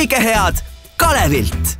kõike head Kalevilt.